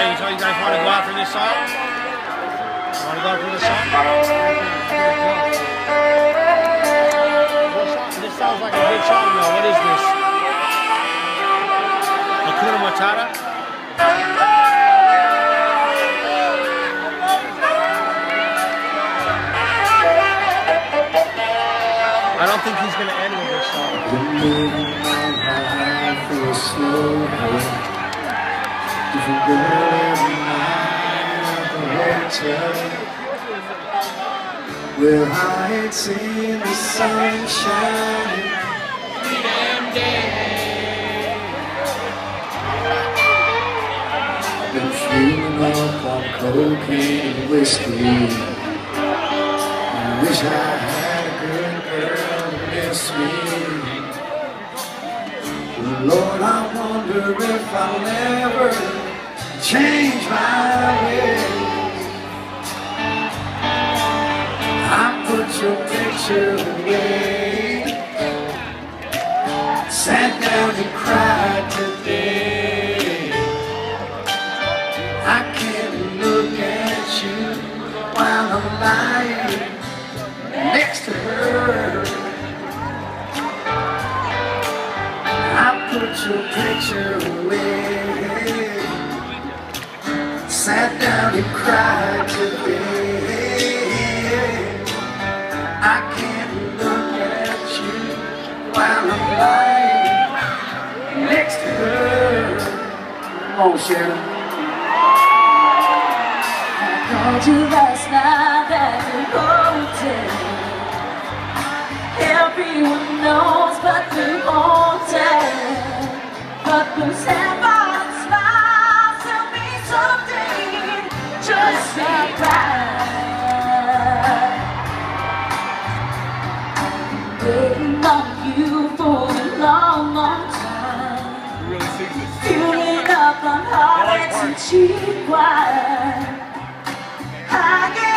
So you guys want to go out for this song? Want to go out for this song? This sounds like a good song though. What is this? Hakuna Matata? I don't think he's going to end with this song. Well, I ain't seen the sun shining Been feeling up on cocaine and whiskey wish I had a good girl to miss me Lord, I wonder if I'll ever change my ways I put your picture away. Sat down and cried today. I can't look at you while I'm lying next to her. I put your picture Sat down and cried today I can't look at you while I'm lying next to her Come on, Sharon called you last night at the hotel. Everyone knows but the hotel. But those heaven 치과 하게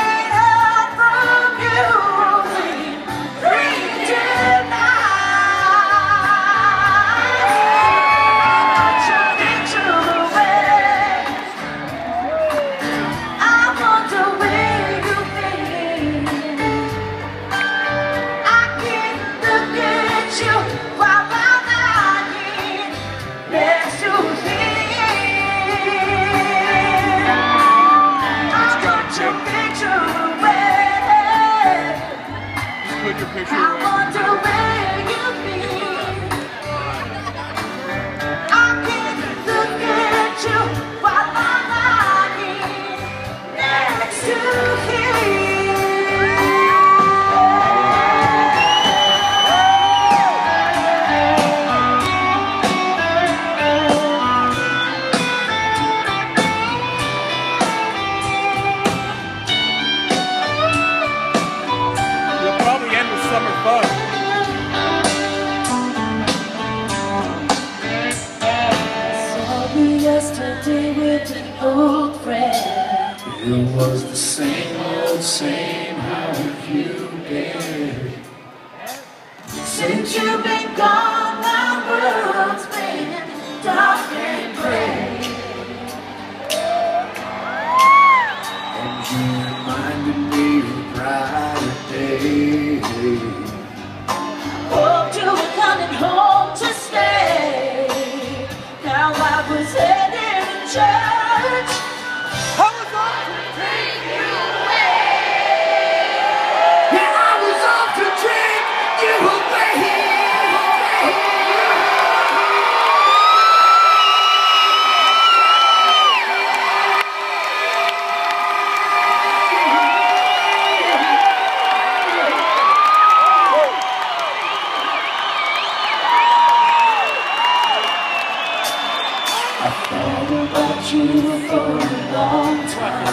It was the same old same, how have you been? Since you've been gone, my world's been dark and gray. And you reminded me of brighter days Hoped you were coming home to stay. Now I was headed to church. you for a long time.